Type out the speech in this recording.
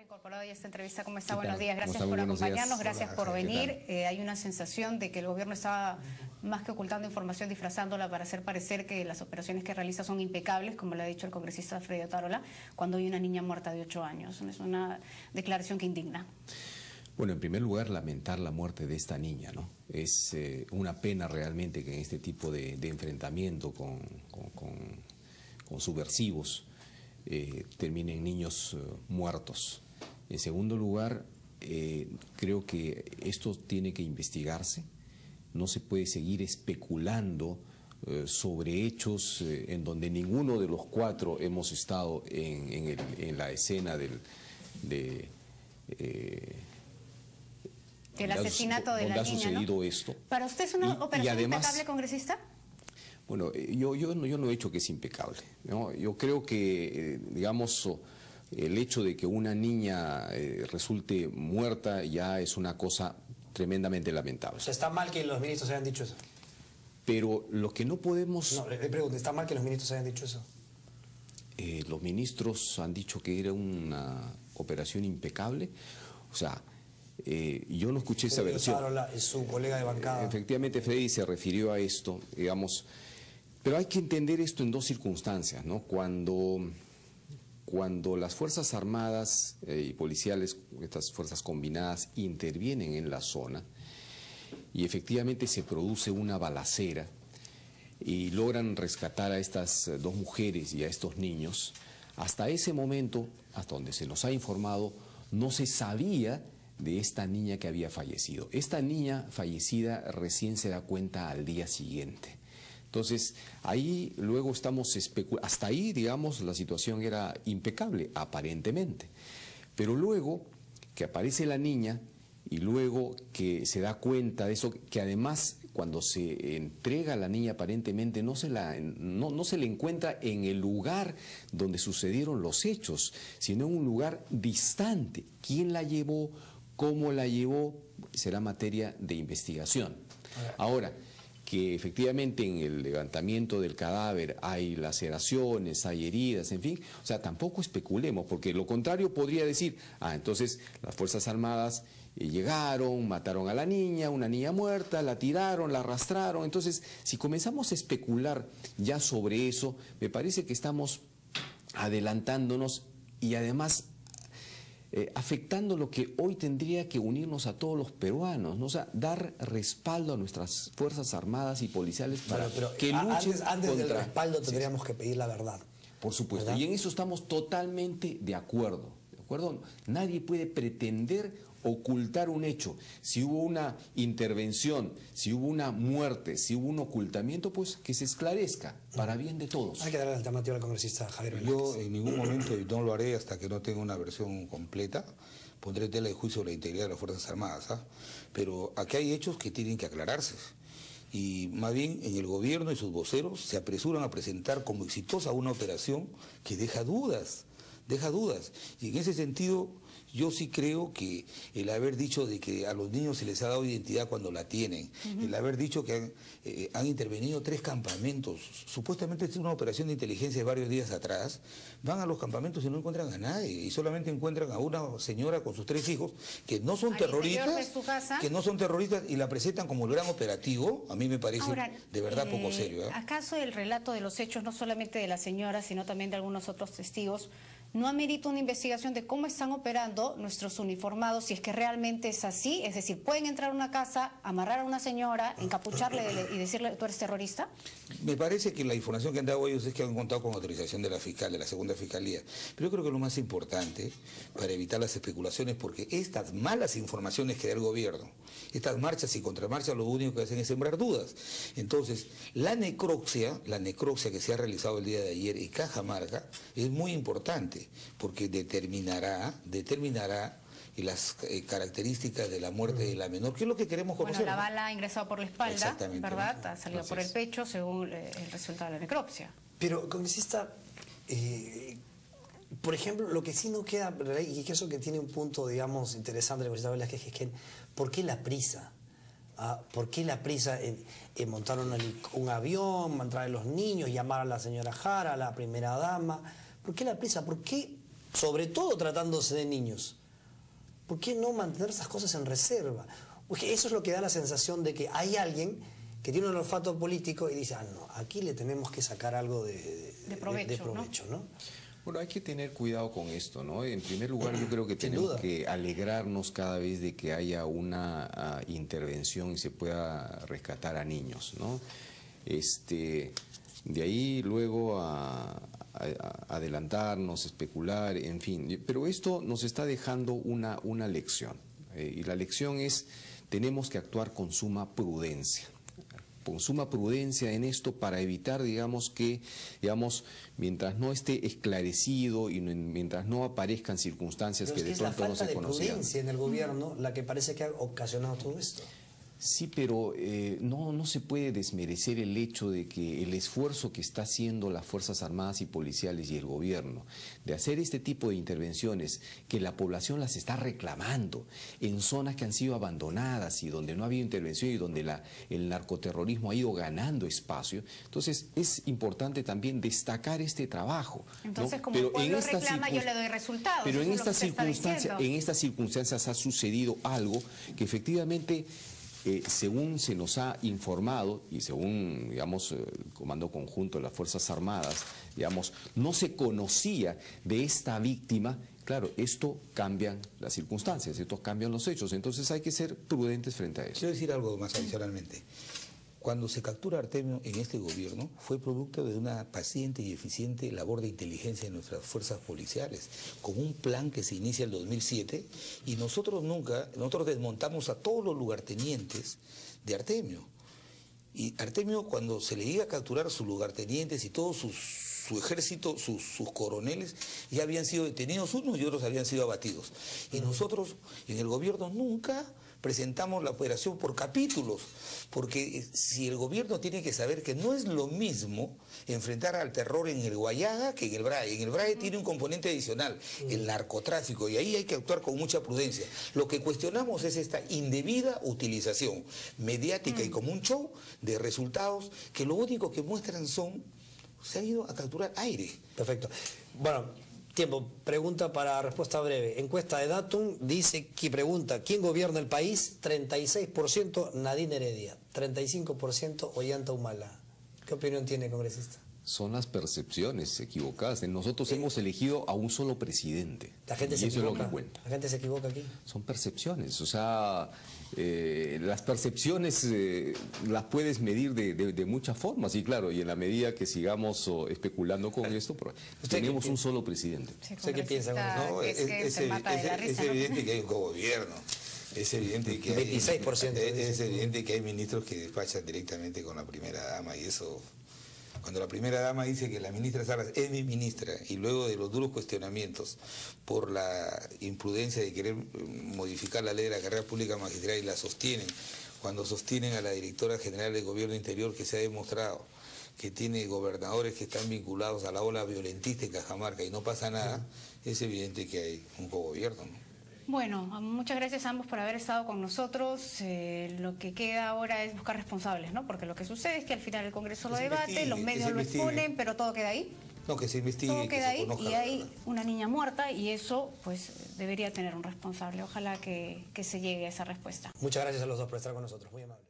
reincorporado ya esta entrevista. ¿Cómo está? Buenos días. Gracias por acompañarnos, gracias por venir. Eh, hay una sensación de que el gobierno estaba más que ocultando información, disfrazándola para hacer parecer que las operaciones que realiza son impecables, como lo ha dicho el congresista Freddy Otárola, cuando hay una niña muerta de 8 años. Es una declaración que indigna. Bueno, en primer lugar, lamentar la muerte de esta niña, ¿no? Es eh, una pena realmente que en este tipo de, enfrentamiento con, con subversivos eh, terminen niños eh, muertos. En segundo lugar, eh, creo que esto tiene que investigarse. No se puede seguir especulando sobre hechos en donde ninguno de los cuatro hemos estado en, la escena del... De, el asesinato de la niña, ha sucedido esto. ¿Para usted es una operación impecable, congresista? Bueno, eh, yo, no he hecho que es impecable. Yo creo que, eh, digamos, el hecho de que una niña eh, resulte muerta ya es una cosa tremendamente lamentable. O sea, está mal que los ministros hayan dicho eso. Pero lo que no podemos... No, le, pregunto, ¿está mal que los ministros hayan dicho eso? los ministros han dicho que era una operación impecable. O sea, yo no escuché esa versión. Es su colega de bancada. Efectivamente, Freddy se refirió a esto, digamos, pero hay que entender esto en dos circunstancias, ¿no? Cuando, cuando las Fuerzas Armadas eh, y policiales, estas fuerzas combinadas, intervienen en la zona y efectivamente se produce una balacera y logran rescatar a estas dos mujeres y a estos niños, hasta ese momento, hasta donde se nos ha informado, no se sabía de esta niña que había fallecido. Esta niña fallecida recién se da cuenta al día siguiente. Entonces, ahí luego estamos especulando, hasta ahí, digamos, la situación era impecable, aparentemente. Pero luego que aparece la niña y luego que se da cuenta de eso, que además cuando se entrega a la niña aparentemente no se, la, no, no se le encuentra en el lugar donde sucedieron los hechos, sino en un lugar distante. ¿Quién la llevó? ¿Cómo la llevó? Será materia de investigación. Ahora, que efectivamente en el levantamiento del cadáver hay laceraciones, hay heridas, en fin, o sea, tampoco especulemos, porque lo contrario podría decir, ah, entonces las Fuerzas Armadas eh, llegaron, mataron a la niña, una niña muerta, la tiraron, la arrastraron, entonces si comenzamos a especular ya sobre eso, me parece que estamos adelantándonos y además eh, afectando lo que hoy tendría que unirnos a todos los peruanos, ¿no? o sea, dar respaldo a nuestras Fuerzas Armadas y policiales para que luchen antes, antes del respaldo tendríamos que pedir la verdad. Por supuesto, y en eso estamos totalmente de acuerdo, ¿de acuerdo? Nadie puede pretender ocultar un hecho. Si hubo una intervención, si hubo una muerte, si hubo un ocultamiento, pues que se esclarezca para bien de todos. Hay que darle alternativa al congresista Javier Yo en ningún momento, y no lo haré hasta que no tenga una versión completa, pondré tela de juicio la integridad de las Fuerzas Armadas. ¿ah? Pero aquí hay hechos que tienen que aclararse. Y más bien en el gobierno y sus voceros se apresuran a presentar como exitosa una operación que deja dudas, deja dudas. Y en ese sentido yo sí creo que el haber dicho de que a los niños se les ha dado identidad cuando la tienen, el haber dicho que eh, han, intervenido tres campamentos, supuestamente es una operación de inteligencia de varios días atrás, van a los campamentos y no encuentran a nadie y solamente encuentran a una señora con sus tres hijos que no son terroristas, que no son terroristas y la presentan como el gran operativo, a mí me parece de verdad poco eh, serio. ¿eh? ¿Acaso el relato de los hechos, no solamente de la señora, sino también de algunos otros testigos, no amerita una investigación de cómo están operando nuestros uniformados, si es que realmente es así, es decir, pueden entrar a una casa, amarrar a una señora, encapucharle y decirle tú eres terrorista. Me parece que la información que han dado ellos es que han contado con autorización de la fiscal, de la segunda fiscalía. Pero yo creo que lo más importante para evitar las especulaciones, porque estas malas informaciones que da el gobierno, estas marchas y contramarchas, lo único que hacen es sembrar dudas. Entonces, la necropsia, la necropsia que se ha realizado el día de ayer en Cajamarca, es muy importante porque determinará, determinará las eh, características de la muerte de la menor, que es lo que queremos conocer. Bueno, la bala ha ingresado por la espalda, ¿verdad? Ha salido por el pecho según eh, el resultado de la necropsia. Pero, congresista, eh, por ejemplo, lo que sí no queda, y que eso que tiene un punto, digamos, interesante, la que es que, ¿por qué la prisa? ¿Ah? ¿Por qué la prisa en, montar un, un avión, traer a los niños, llamar a la señora Jara, a la primera dama? ¿Por qué la prisa? ¿Por qué sobre todo tratándose de niños. ¿Por qué no mantener esas cosas en reserva? Porque eso es lo que da la sensación de que hay alguien que tiene un olfato político y dice, ah, no, aquí le tenemos que sacar algo de, provecho, ¿no? Bueno, hay que tener cuidado con esto, ¿no? En primer lugar, yo creo que tenemos que alegrarnos cada vez de que haya una ah, intervención y se pueda rescatar a niños, ¿no? Este, de ahí luego a, adelantarnos, especular, en fin. Pero esto nos está dejando una, una lección. Eh, y la lección es, tenemos que actuar con suma prudencia con suma prudencia en esto para evitar, digamos, que, digamos, mientras no esté esclarecido y mientras no aparezcan circunstancias que de pronto no se conocían. Es la falta de prudencia en el gobierno la que parece que ha ocasionado todo esto. Sí, pero eh, no, no se puede desmerecer el hecho de que el esfuerzo que está haciendo las Fuerzas Armadas y Policiales y el gobierno de hacer este tipo de intervenciones, que la población las está reclamando en zonas que han sido abandonadas y donde no ha habido intervención y donde la, el narcoterrorismo ha ido ganando espacio. Entonces, es importante también destacar este trabajo. Entonces, como el pueblo reclama, yo le doy resultados. Pero en estas, circunstancias, en estas circunstancias ha sucedido algo que efectivamente eh, según se nos ha informado y según, digamos, el Comando Conjunto de las Fuerzas Armadas, digamos, no se conocía de esta víctima, claro, esto cambian las circunstancias, esto cambian los hechos, entonces hay que ser prudentes frente a eso. Quiero decir algo más adicionalmente. Cuando se captura Artemio en este gobierno fue producto de una paciente y eficiente labor de inteligencia de nuestras fuerzas policiales, con un plan que se inicia en el 2007 y nosotros nunca, nosotros desmontamos a todos los lugartenientes de Artemio. Y Artemio cuando se le iba a capturar a sus lugartenientes y todo su ejército, sus, sus, coroneles, ya habían sido detenidos unos y otros habían sido abatidos. Y nosotros en el gobierno nunca presentamos la operación por capítulos, porque si el gobierno tiene que saber que no es lo mismo enfrentar al terror en el Guayaga que en el BRAE. En el BRAE tiene un componente adicional, el narcotráfico, y ahí hay que actuar con mucha prudencia. Lo que cuestionamos es esta indebida utilización mediática y mm. como un show de resultados que lo único que muestran son, se ha ido a capturar aire. Perfecto. Bueno, Tiempo, pregunta para respuesta breve. Encuesta de Datum dice que pregunta, ¿quién gobierna el país? 36% Nadine Heredia, 35% Ollanta Humala. ¿Qué opinión tiene, congresista? Son las percepciones equivocadas. Nosotros eh, hemos elegido a un solo presidente. La gente se equivoca. La gente se equivoca aquí. Son percepciones. O sea, eh, las percepciones eh, las puedes medir de, muchas formas, y claro, y en la medida que sigamos especulando con esto, tenemos un solo presidente. qué piensa? No, es, evidente que hay un gobierno. Es evidente que hay, es evidente que hay ministros que despachan directamente con la primera dama y eso cuando la primera dama dice que la ministra Salas es mi ministra y luego de los duros cuestionamientos por la imprudencia de querer mm, modificar la ley de la carrera pública magistral y la sostienen, cuando sostienen a la directora general del gobierno interior que se ha demostrado que tiene gobernadores que están vinculados a la ola violentista en Cajamarca y no pasa nada, es evidente que hay un cogobierno. Bueno, muchas gracias a ambos por haber estado con nosotros. Eh, lo que queda ahora es buscar responsables, ¿no? Porque lo que sucede es que al final el Congreso lo debate, los medios lo exponen, pero todo queda ahí. No, que se investigue. Todo queda ahí y hay una niña muerta y eso pues debería tener un responsable. Ojalá que, que se llegue a esa respuesta. Muchas gracias a los dos por estar con nosotros. Muy amable.